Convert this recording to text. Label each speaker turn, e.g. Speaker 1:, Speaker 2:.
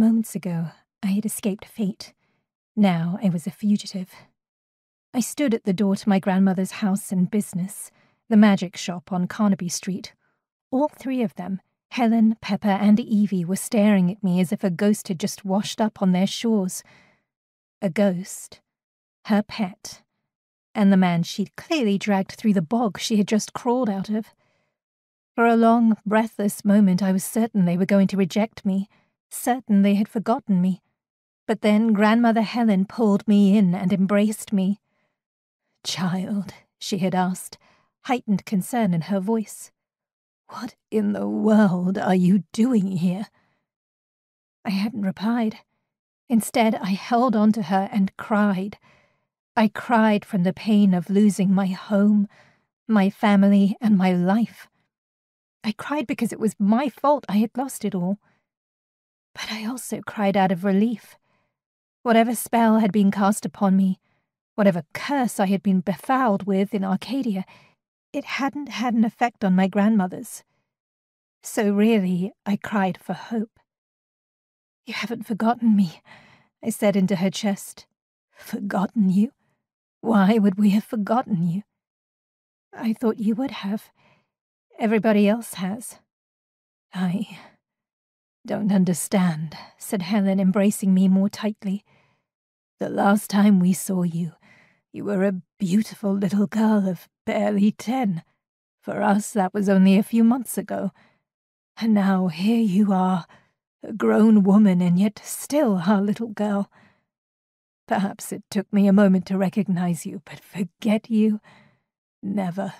Speaker 1: Moments ago, I had escaped fate. Now I was a fugitive. I stood at the door to my grandmother's house and business, the magic shop on Carnaby Street. All three of them, Helen, Pepper, and Evie, were staring at me as if a ghost had just washed up on their shores. A ghost. Her pet. And the man she'd clearly dragged through the bog she had just crawled out of. For a long, breathless moment, I was certain they were going to reject me, certain they had forgotten me. But then Grandmother Helen pulled me in and embraced me. Child, she had asked, heightened concern in her voice. What in the world are you doing here? I hadn't replied. Instead, I held on to her and cried. I cried from the pain of losing my home, my family, and my life. I cried because it was my fault I had lost it all. But I also cried out of relief. Whatever spell had been cast upon me, whatever curse I had been befouled with in Arcadia, it hadn't had an effect on my grandmothers. So really, I cried for hope. You haven't forgotten me, I said into her chest. Forgotten you? Why would we have forgotten you? I thought you would have. Everybody else has. I don't understand, said Helen, embracing me more tightly. The last time we saw you, you were a beautiful little girl of barely ten. For us, that was only a few months ago. And now here you are, a grown woman and yet still our little girl. Perhaps it took me a moment to recognize you, but forget you? Never.